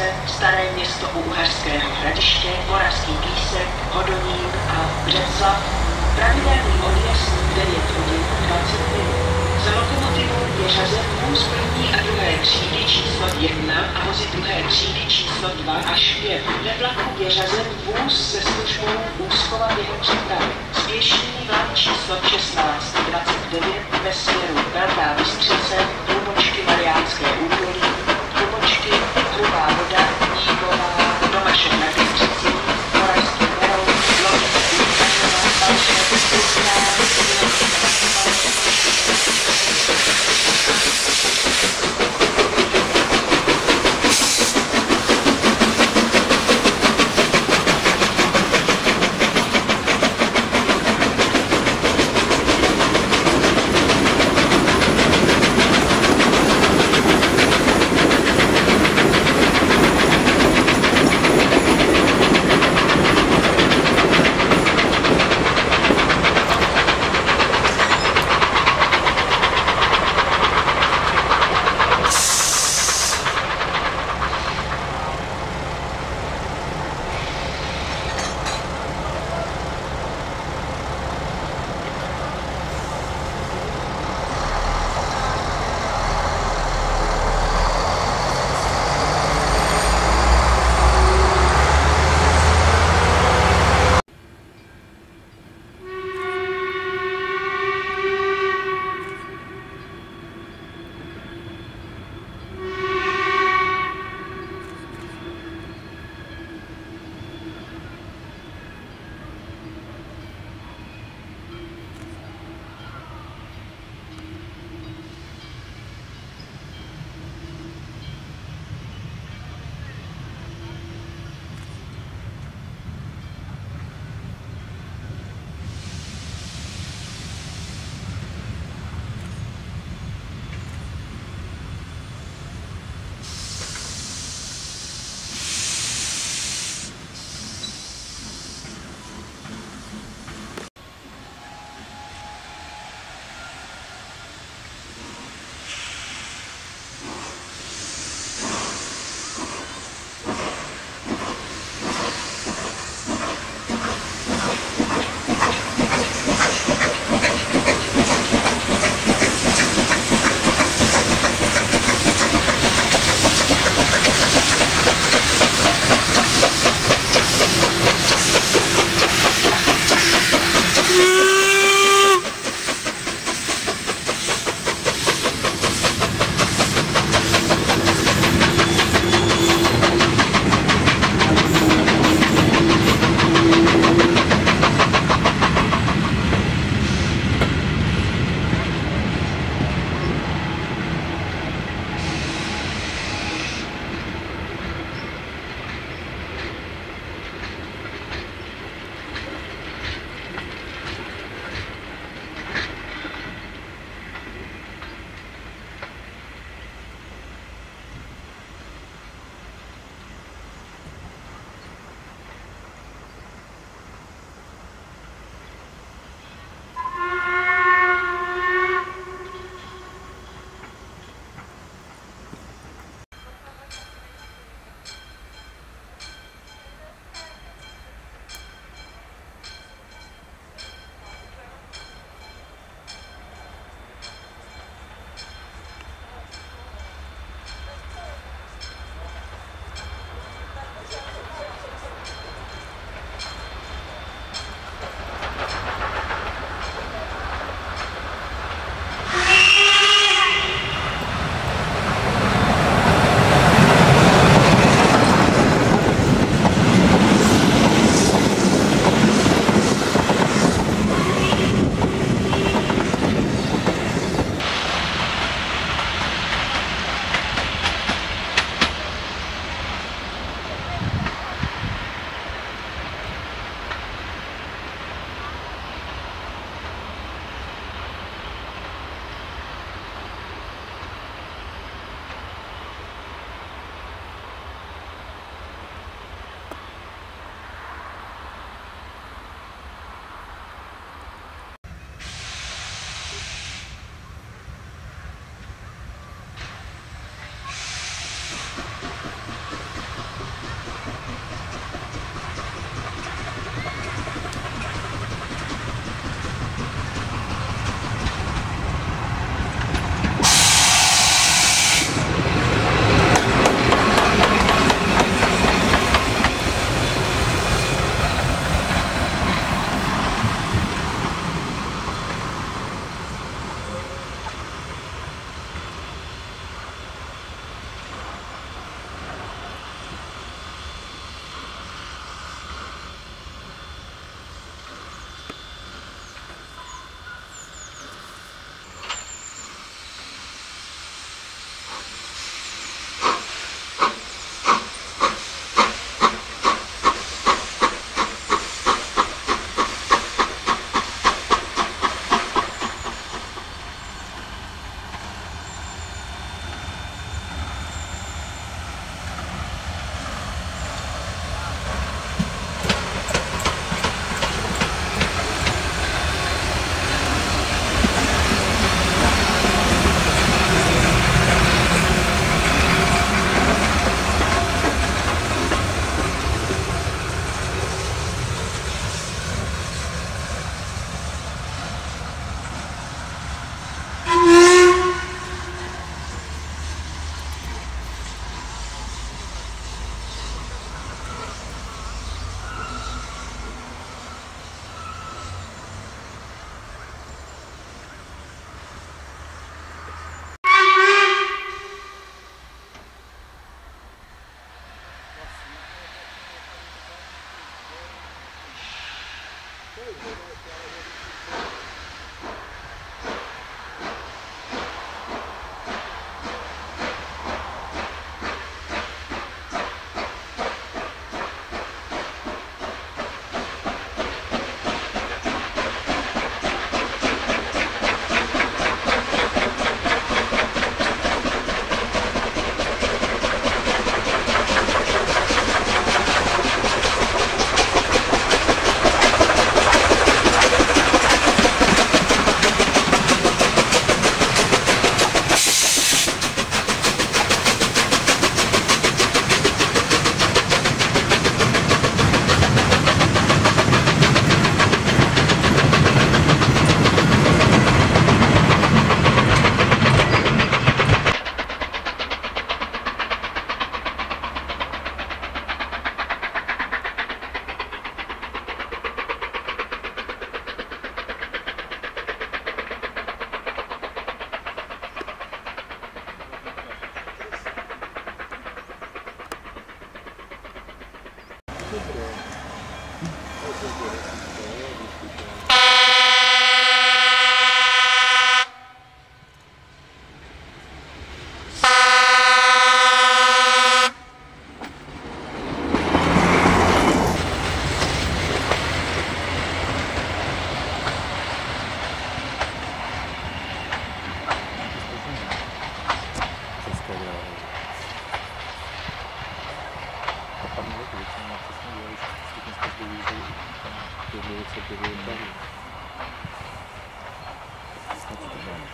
Olomouce, Staré město u Uherského hradiště, Moravský písek, Hodonín a Břeclav, pravidelný odjezd 9 hodin 20 minut. Za lokomotivou je řazen vůz první a druhé třídy číslo 1 a vozy druhé třídy číslo 2 až 5. Ve vlaku je řazen vůz se službou úschova během přepravy. Spěšný vlak číslo 16 29 ve směru Velká Vystřice, Průmočky Mariánské údolí, I'm going to take you to the machine.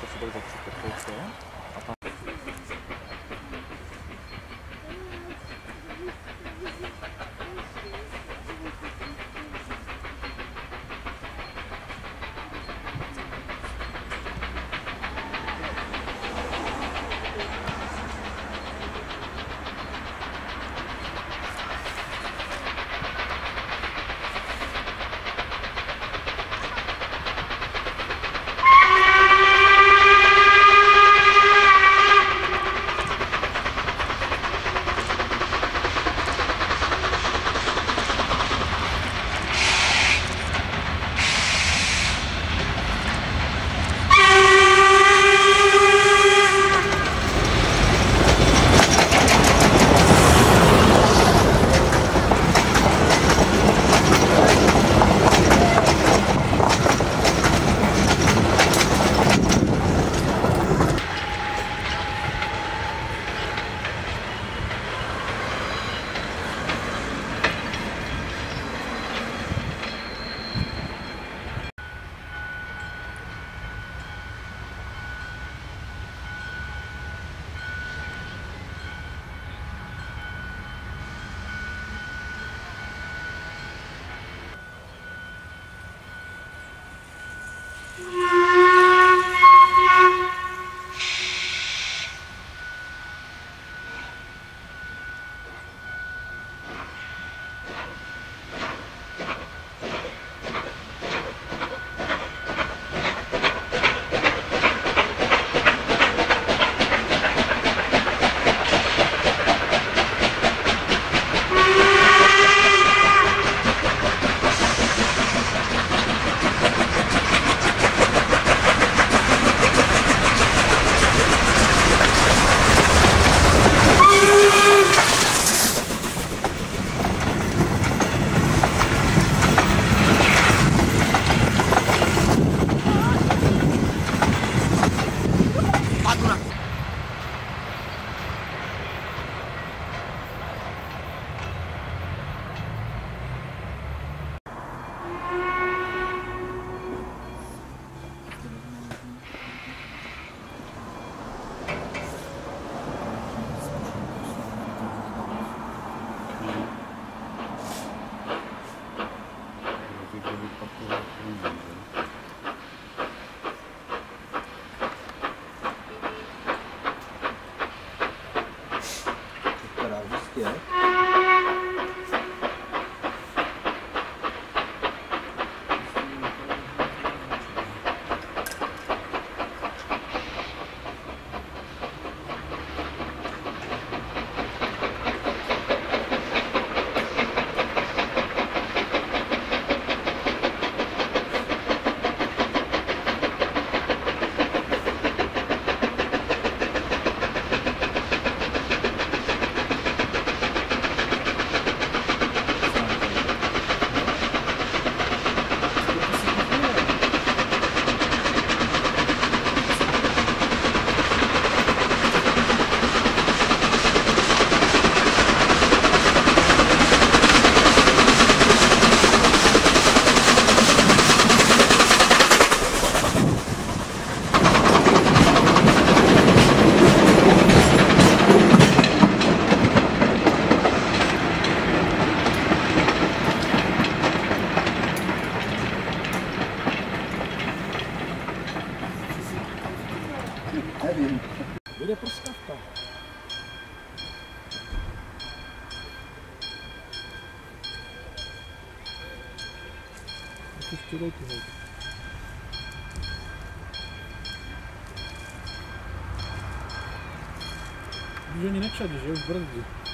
possible that you could take there. Nevím. jede prskavka. Už ani nečadí, že už brzdí.